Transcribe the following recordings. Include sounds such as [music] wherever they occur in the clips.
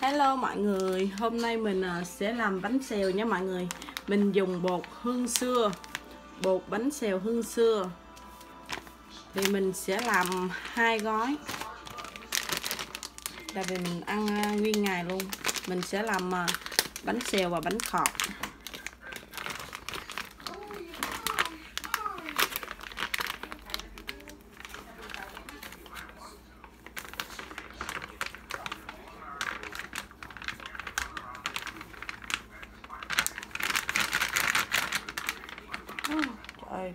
Hello mọi người, hôm nay mình à, sẽ làm bánh xèo nha mọi người. Mình dùng bột hương xưa Bột bánh xèo hương xưa. Thì mình sẽ làm hai gói. Tại vì mình ăn à, nguyên ngày luôn. Mình sẽ làm à, bánh xèo và bánh khọt Trời.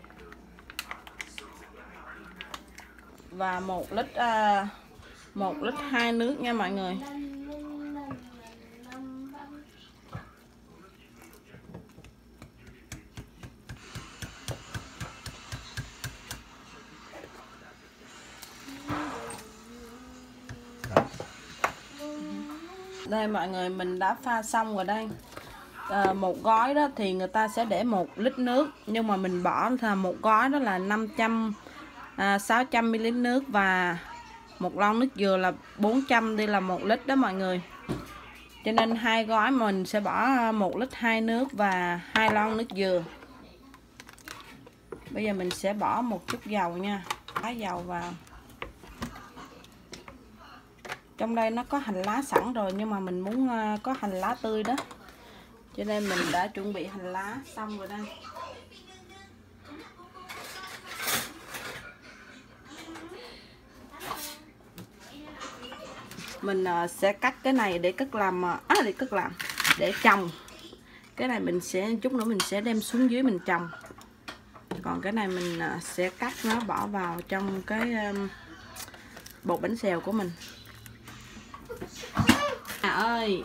và một lít à, một lít hai nước nha mọi người. Đây mọi người mình đã pha xong rồi đây. À, một gói đó thì người ta sẽ để một lít nước nhưng mà mình bỏ là một gói đó là 500 à, 600 ml nước và một lon nước dừa là 400 đây là một lít đó mọi người. Cho nên hai gói mình sẽ bỏ một lít hai nước và hai lon nước dừa. Bây giờ mình sẽ bỏ một chút dầu nha lá dầu vào. Trong đây nó có hành lá sẵn rồi nhưng mà mình muốn à, có hành lá tươi đó. Cho nên mình đã chuẩn bị hành lá xong rồi đây. Mình ờ, sẽ cắt cái này để cất làm ờ, à, để cất làm để trồng. Cái này mình sẽ chút nữa mình sẽ đem xuống dưới mình trồng. Còn cái này mình ờ, sẽ cắt nó bỏ vào trong cái bột bánh xèo của mình. À ơi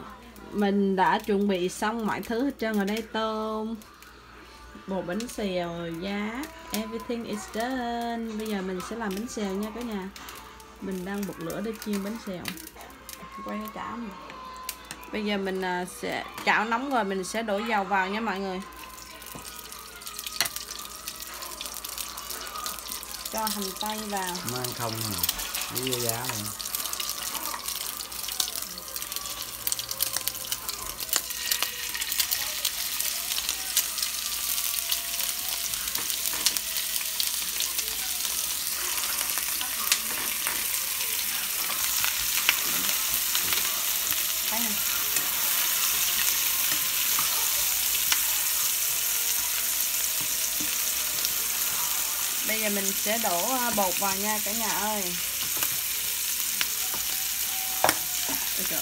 mình đã chuẩn bị xong mọi thứ hết trơn ở đây tôm bột bánh xèo giá everything is done. Bây giờ mình sẽ làm bánh xèo nha cả nhà mình đang bật lửa để chiên bánh xèo. Quay cái chảo mình bây giờ mình à, sẽ chảo nóng rồi mình sẽ đổ dầu vào nha mọi người. Cho hành tây vào. Mang không với giá này cái này bây giờ mình sẽ đổ à, bột vào nha cả nhà ơi Ôi trời.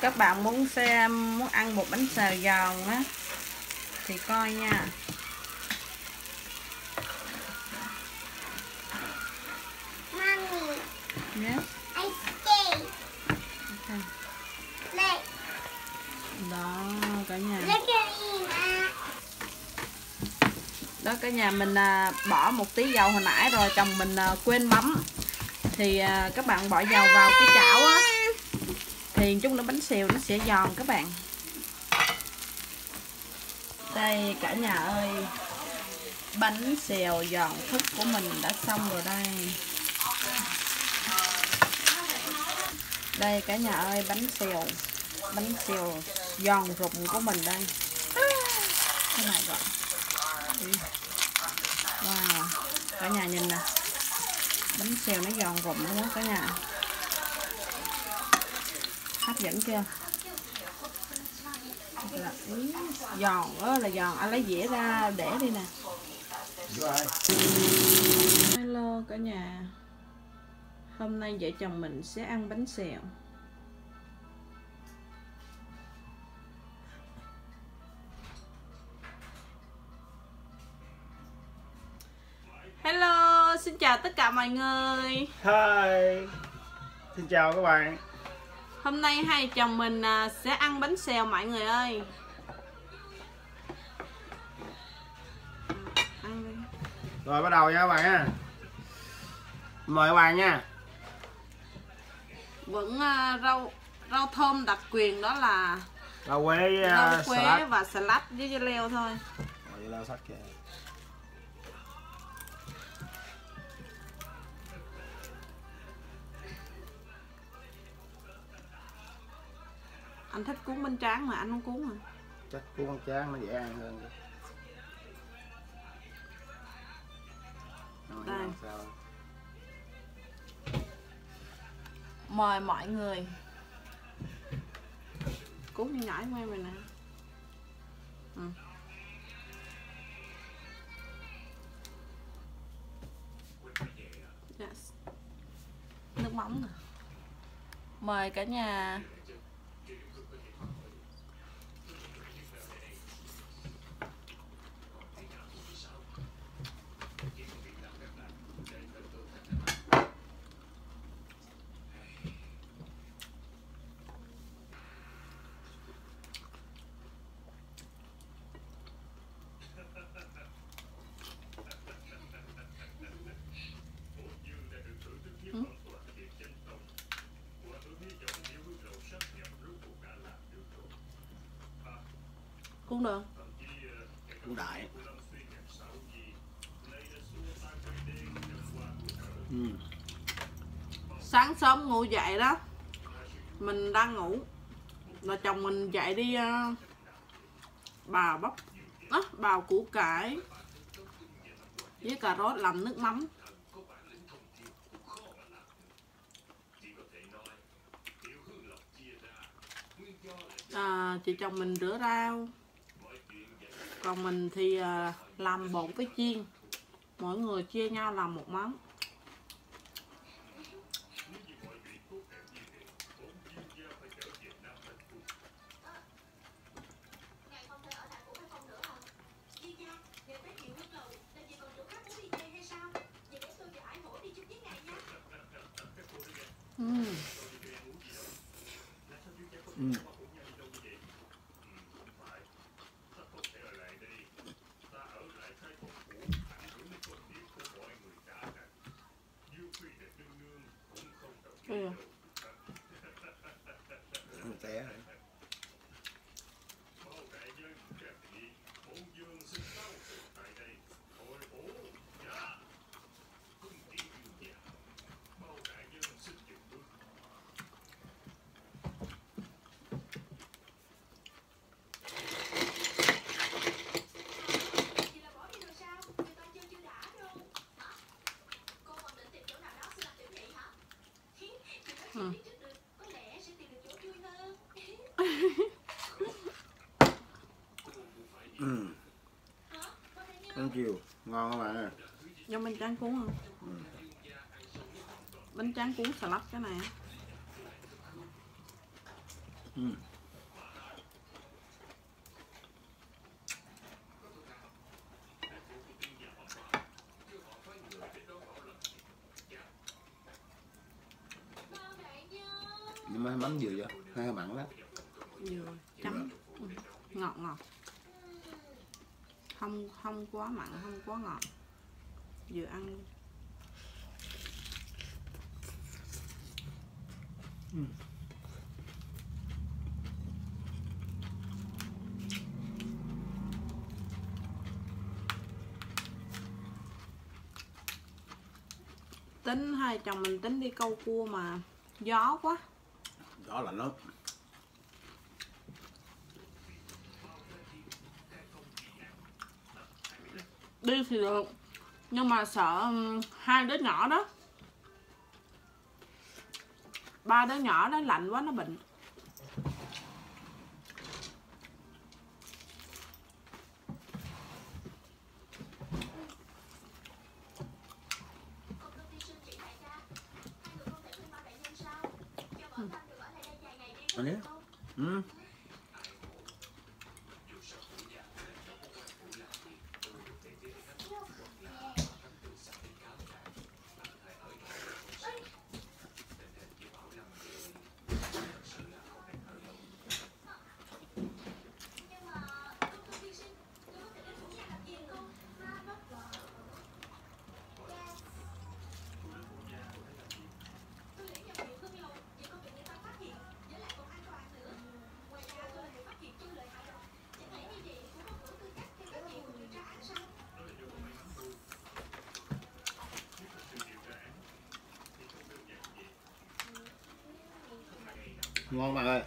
các bạn muốn xem muốn ăn một bánh xèo giòn á thì coi nha. Mommy, nhé I stay. Look, đó cả nhà. Đó cả nhà mình à, bỏ một tí dầu hồi nãy rồi chồng mình à, quên bấm. Thì à, các bạn bỏ dầu vào cái chảo á thì chút nữa bánh xèo nó sẽ giòn các bạn. Đây, cả nhà ơi. Bánh xèo giòn thức của mình đã xong rồi đây. Đây, cả nhà ơi, bánh xèo. Bánh xèo giòn rụng của mình đây. Cái này gọi. Wow, cả nhà nhìn nè. Bánh xèo nó giòn rụng luôn cả nhà? Hấp dẫn chưa? Là, ý, giòn đó là giòn. Anh lấy dĩa ra để đi nè. Hello cả nhà. Hôm nay vợ chồng mình sẽ ăn bánh xèo. Hello xin chào tất cả mọi người. Hi. Xin chào các bạn. Hôm nay hai chồng mình à, sẽ ăn bánh xèo mọi người ơi. Rồi bắt đầu nha các bạn nha. Mời các bạn nha. Vẫn à, rau rau thơm đặc quyền đó là rau quế với rau quế salad. và salad với dưa leo thôi. Rồi, leo sách kìa anh thích cuốn bánh tráng mà anh không cuốn à chắc cuốn con tráng nó dễ ăn hơn. Rồi, sao? Mời mọi người. Cuốn như nhảy ngoài mình nè. Ừ. yes. nước mắm nè. Mời cả nhà cuốn được. Cũng đại. Ừ. sáng sớm ngủ dậy đó mình đang ngủ. Là chồng mình dậy đi uh, bào bắp á bào củ cải với cà rốt làm nước mắm. À, chị chồng mình rửa rau còn mình thì à, làm bột với chiên. Mỗi người chia nhau làm một món. Ừm. Ừ. chiều ngon các bạn ơi. Do bánh tráng cuốn không? Ừ. bánh tráng cuốn xà lách cái này. Ừ. nhưng mà mắm dừa chưa hay mặn lắm dừa chấm. Ừ. Ngọt ngọt không không quá mặn, không quá ngọt. Vừa ăn luôn. tính hai chồng mình tính đi câu cua mà gió quá. Gió là lắm đi thì được. Nhưng mà sợ hai đứa nhỏ đó. Ba đứa nhỏ đó lạnh quá, nó bệnh. Ngon bạn ơi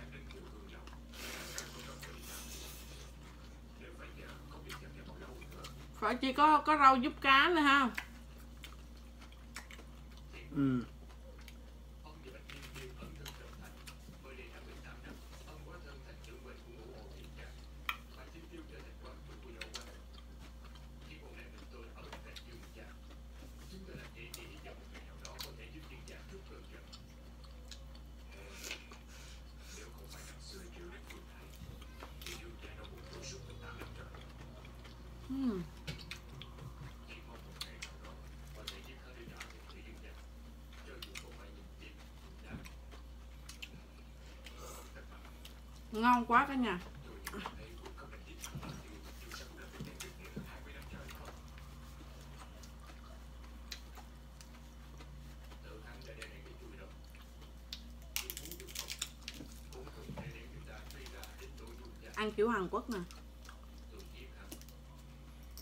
phải chỉ có có rau giúp cá nữa ha ừ. Ngon quá cả nhà. Ăn kiểu Hàn Quốc nè.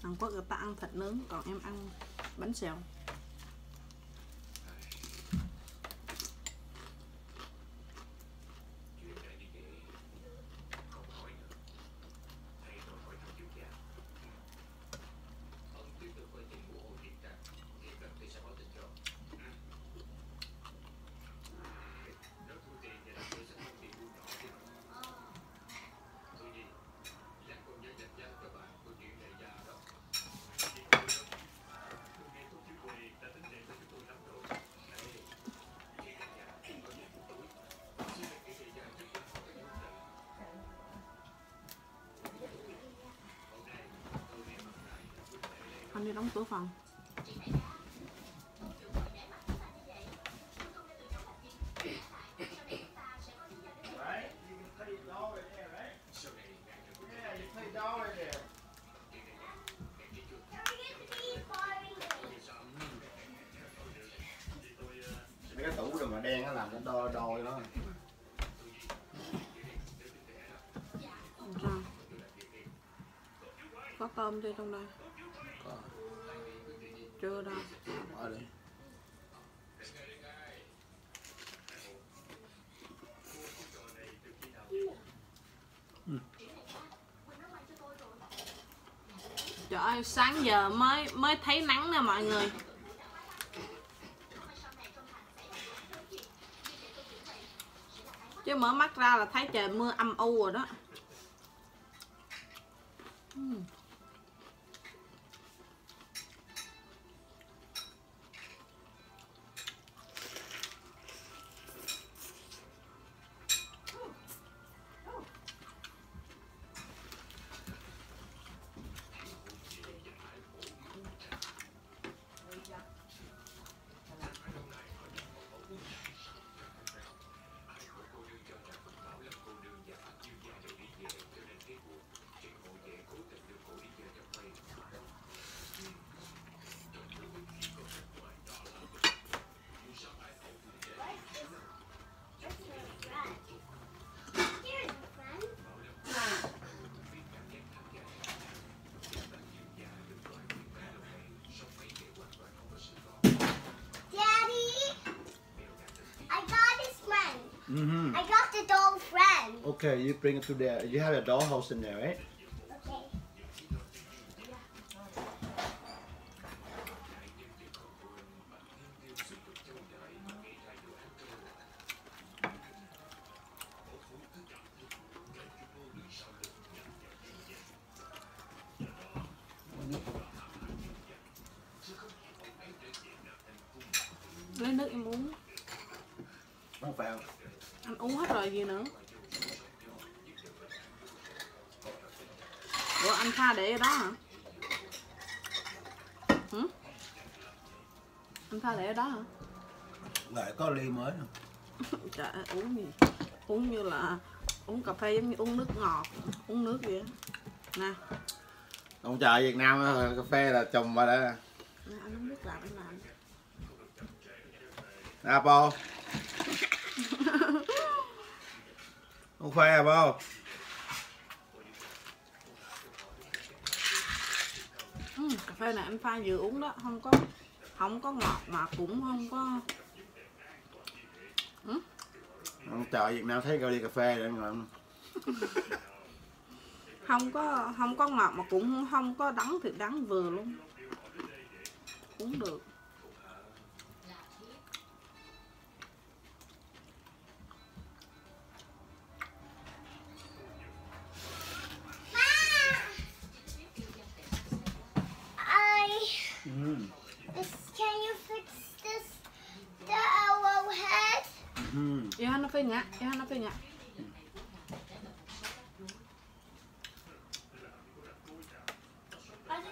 Hàn Quốc người ta ăn thịt nướng, còn em ăn bánh xèo. Đi đóng cửa phòng mấy cái tủ rồi mà đen nó làm nó đo đo cho nó Sao? có tôm trên trong đây. Chưa đâu ở đây trời ơi sáng giờ mới mới thấy nắng nè mọi người. Chứ mở mắt ra là thấy trời mưa âm u rồi đó. Ừm. Doll friend. okay you bring it to there you have a dollhouse in there right anh pha để ở đó hả? Hử? Anh pha để ở đó hả? Lại có ly mới [laughs] trời ơi, uống gì? Uống như là uống cà phê giống như uống nước ngọt uống nước vậy nè. Ông chợ Việt Nam cà phê là trồng vào đây nè nè anh uống nước làm anh làm Apple không phê Apple ừ, cà phê này anh pha vừa uống đó không có không có ngọt mà cũng không có Ông chợ Việt Nam thấy coi đi cà phê rồi mà [laughs] không có không có ngọt mà cũng không có đắng thì đắng vừa luôn. Cũng được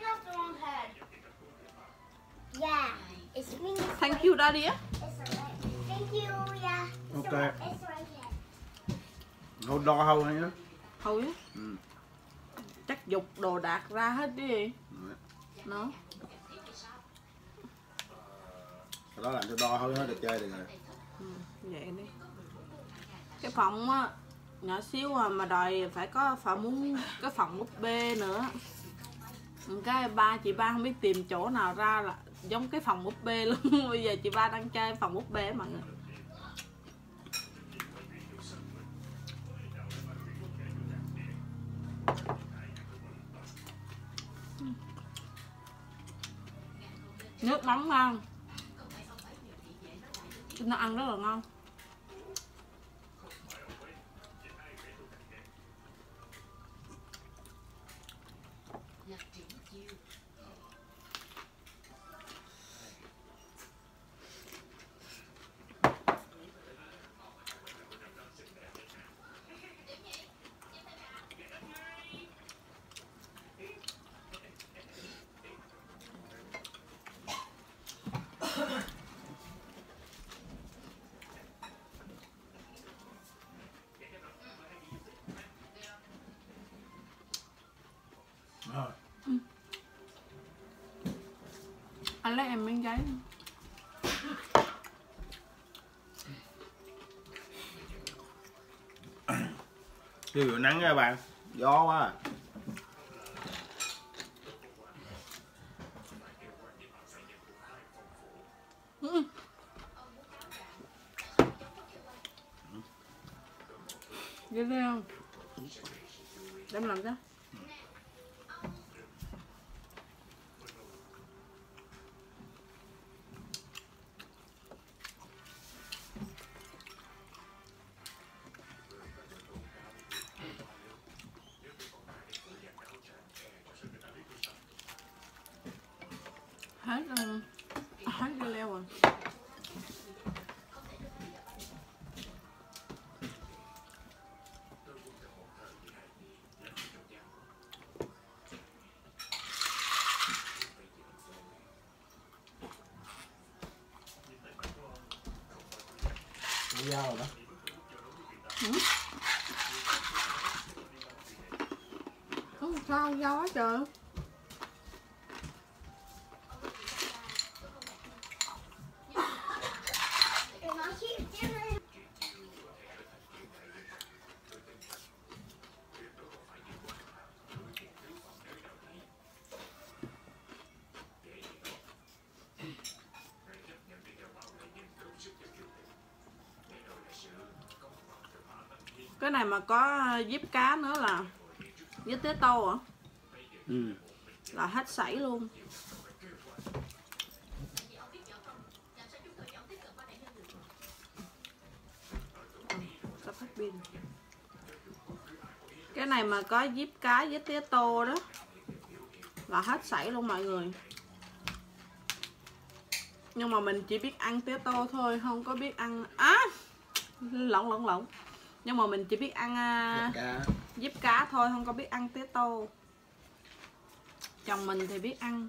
have the wrong head. Yeah, it's me. thank you daddy right. Thank you. Yeah. It's Okay. Right- it's right. Hold đo hâu hay đó thôi á Ừ. chắc dục đồ đạc ra hết đi Đấy. nó Cái đó làm cho đo hâu nó được chơi được rồi vậy đi cái phòng á, nhỏ xíu à mà đòi phải có phải muốn, cái phòng búp bê nữa. Cái ba, chị ba không biết tìm chỗ nào ra là giống cái phòng búp bê luôn. [laughs] Bây giờ chị ba đang chơi phòng búp bê mọi người. Nước mắm ngon. Nó ăn rất là ngon. Anh lấy em miếng giấy Chưa vừa nắng nha bạn Gió quá à. Hết rồi Hết dưa leo rồi dao rồi đó? Không sao gió trời Cái này mà có díp cá nữa là với tế tô à Ừ. là hết sảy luôn. Sắp hết pin. Cái này mà có díp cá với tía tô đó là hết sảy luôn mọi người. Nhưng mà mình chỉ biết ăn tía tô thôi không có biết ăn á! Lộn lộn lộn nhưng mà mình chỉ biết ăn à, Cá. giúp cá thôi không có biết ăn tía tô. Chồng mình thì biết ăn.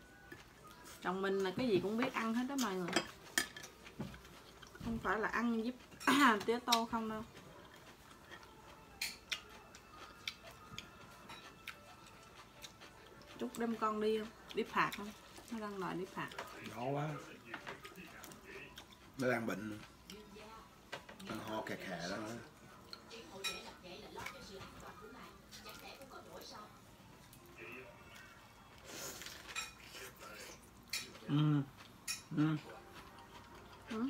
Chồng mình là cái gì cũng biết ăn hết đó mọi người. Không phải là ăn giúp [coughs] tía tô không đâu. Trúc đem con đi không? Đi phạt không? Nó đang đòi đi phạt. Gió quá. Nó đang bệnh. Đang ho khè khè đó Ừ. Ừ. Ừ.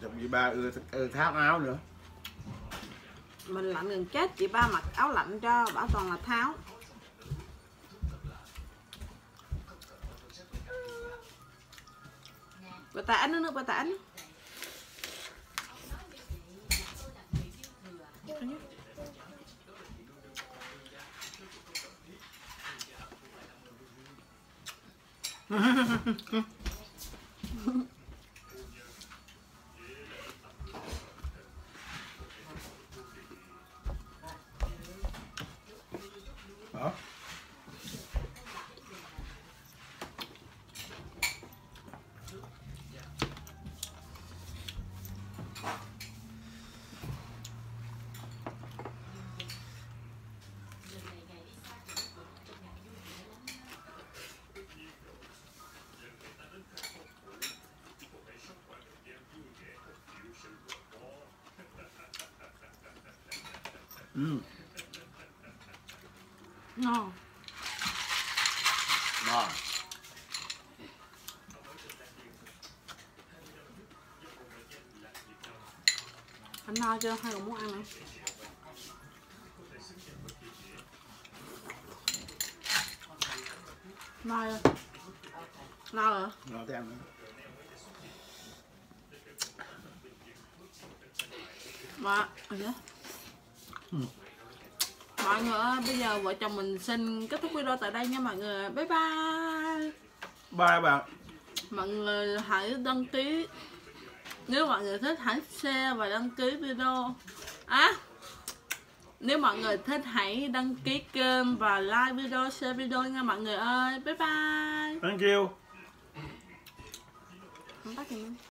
Được. Ưa, ưa tháo áo nữa mình lạnh gần chết chị ba mặc áo lạnh cho bảo toàn là tháo bà tạ nước nữa bà tạ nước Đó Ừ, ngon ngon anh no chưa hay còn muốn ăn nữa no chưa no rồi Ngon thêm nữa mà ở đó mọi người ơi bây giờ vợ chồng mình xin kết thúc video tại đây nha mọi người. Bye bye. Bye bạn. Mọi người hãy đăng ký nếu mọi người thích hãy share và đăng ký video. À nếu mọi người thích hãy đăng ký kênh và like video share video nha mọi người ơi. Bye bye. Thank you